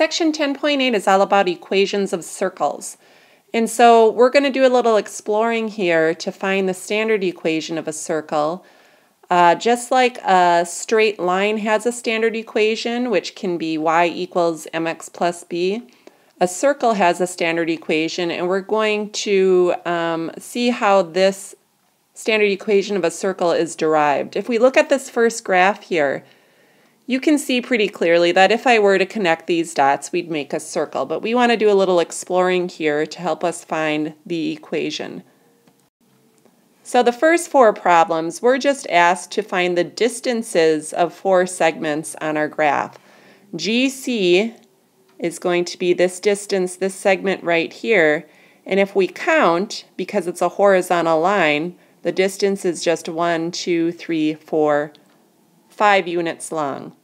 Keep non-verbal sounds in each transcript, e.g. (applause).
Section 10.8 is all about equations of circles. And so we're going to do a little exploring here to find the standard equation of a circle. Uh, just like a straight line has a standard equation, which can be y equals mx plus b, a circle has a standard equation, and we're going to um, see how this standard equation of a circle is derived. If we look at this first graph here, you can see pretty clearly that if I were to connect these dots, we'd make a circle, but we want to do a little exploring here to help us find the equation. So the first four problems, we're just asked to find the distances of four segments on our graph. GC is going to be this distance, this segment right here, and if we count, because it's a horizontal line, the distance is just one, two, three, four, five units long.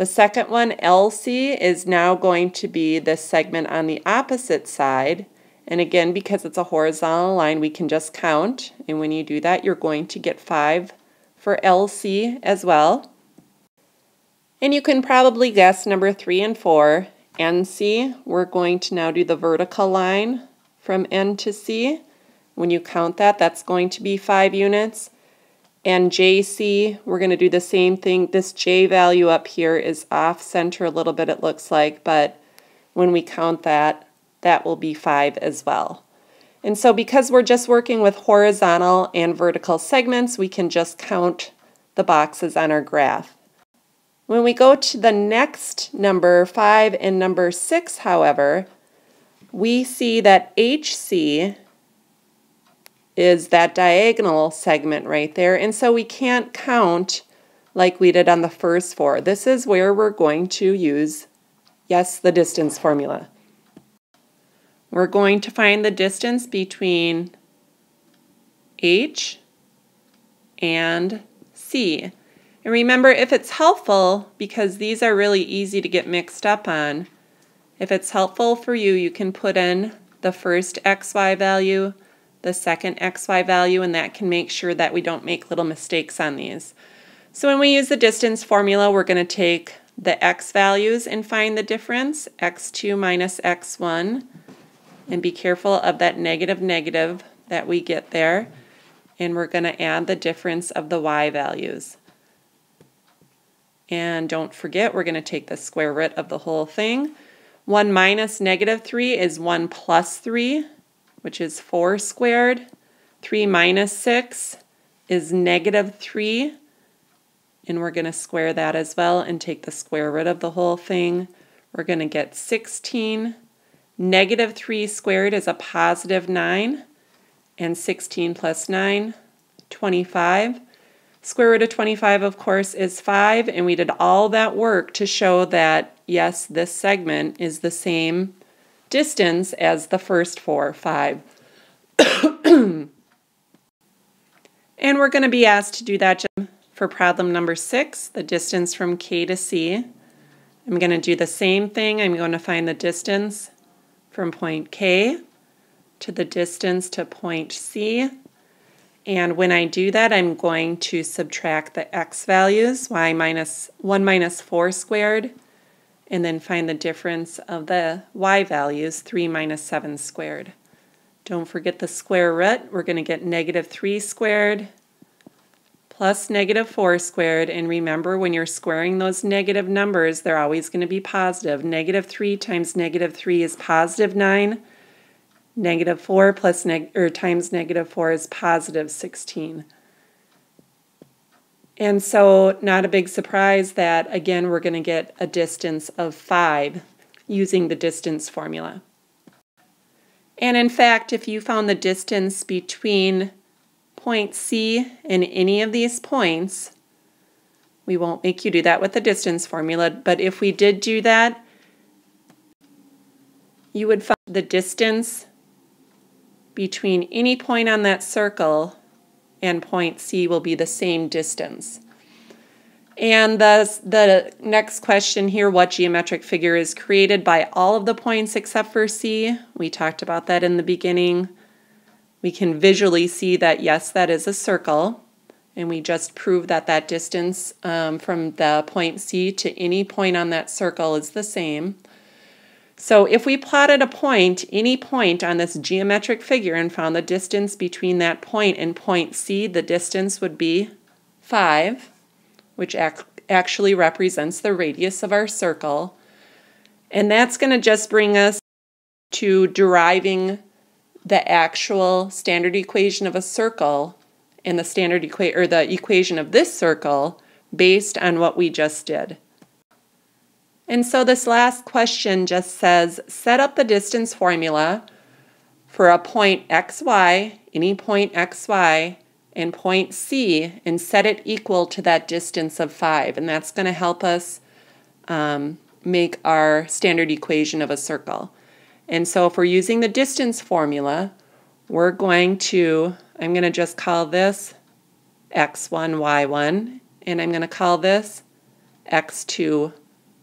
The second one, LC, is now going to be this segment on the opposite side. And again, because it's a horizontal line, we can just count. And when you do that, you're going to get 5 for LC as well. And you can probably guess number 3 and 4. NC, we're going to now do the vertical line from N to C. When you count that, that's going to be 5 units. And JC, we're going to do the same thing. This J value up here is off center a little bit, it looks like, but when we count that, that will be 5 as well. And so because we're just working with horizontal and vertical segments, we can just count the boxes on our graph. When we go to the next number, 5 and number 6, however, we see that HC is that diagonal segment right there. And so we can't count like we did on the first four. This is where we're going to use, yes, the distance formula. We're going to find the distance between H and C. And remember, if it's helpful, because these are really easy to get mixed up on, if it's helpful for you, you can put in the first xy value the second xy value and that can make sure that we don't make little mistakes on these. So when we use the distance formula, we're going to take the x values and find the difference, x2 minus x1, and be careful of that negative negative that we get there. And we're going to add the difference of the y values. And don't forget, we're going to take the square root of the whole thing. 1 minus negative 3 is 1 plus 3 which is 4 squared. 3 minus 6 is negative 3. And we're going to square that as well and take the square root of the whole thing. We're going to get 16. Negative 3 squared is a positive 9. And 16 plus 9, 25. Square root of 25, of course, is 5. And we did all that work to show that, yes, this segment is the same distance as the first four, five. (coughs) and we're going to be asked to do that for problem number six, the distance from K to C. I'm going to do the same thing. I'm going to find the distance from point K to the distance to point C. And when I do that, I'm going to subtract the x values, y minus 1 minus 4 squared and then find the difference of the y values, 3 minus 7 squared. Don't forget the square root. We're going to get negative 3 squared plus negative 4 squared. And remember, when you're squaring those negative numbers, they're always going to be positive. Negative 3 times negative 3 is positive 9. Negative 4 plus neg or times negative 4 is positive 16. And so not a big surprise that, again, we're going to get a distance of 5 using the distance formula. And in fact, if you found the distance between point C and any of these points, we won't make you do that with the distance formula, but if we did do that, you would find the distance between any point on that circle and point C will be the same distance. And the, the next question here, what geometric figure is created by all of the points except for C? We talked about that in the beginning. We can visually see that, yes, that is a circle. and we just prove that that distance um, from the point C to any point on that circle is the same. So if we plotted a point, any point on this geometric figure and found the distance between that point and point C, the distance would be 5, which ac actually represents the radius of our circle. And that's going to just bring us to deriving the actual standard equation of a circle and the standard equation or the equation of this circle based on what we just did. And so this last question just says, set up the distance formula for a point xy, any point xy, and point C, and set it equal to that distance of 5. And that's going to help us um, make our standard equation of a circle. And so if we're using the distance formula, we're going to, I'm going to just call this x1, y1, and I'm going to call this x2,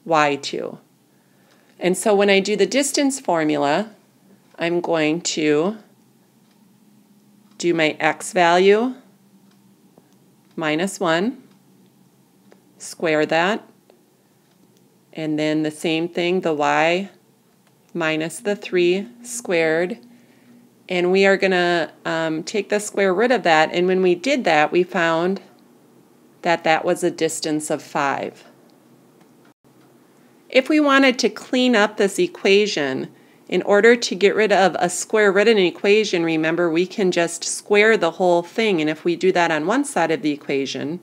y2. And so when I do the distance formula, I'm going to do my x value minus 1, square that, and then the same thing, the y minus the 3 squared, and we are going to um, take the square root of that, and when we did that, we found that that was a distance of 5. If we wanted to clean up this equation, in order to get rid of a square root in an equation, remember we can just square the whole thing. And if we do that on one side of the equation,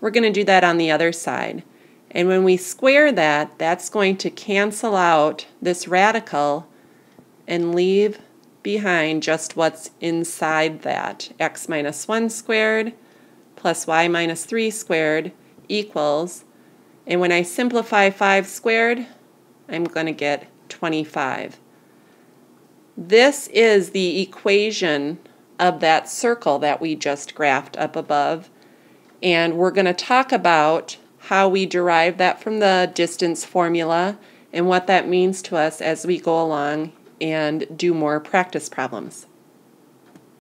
we're going to do that on the other side. And when we square that, that's going to cancel out this radical and leave behind just what's inside that. x minus 1 squared plus y minus 3 squared equals and when I simplify 5 squared, I'm going to get 25. This is the equation of that circle that we just graphed up above. And we're going to talk about how we derive that from the distance formula and what that means to us as we go along and do more practice problems.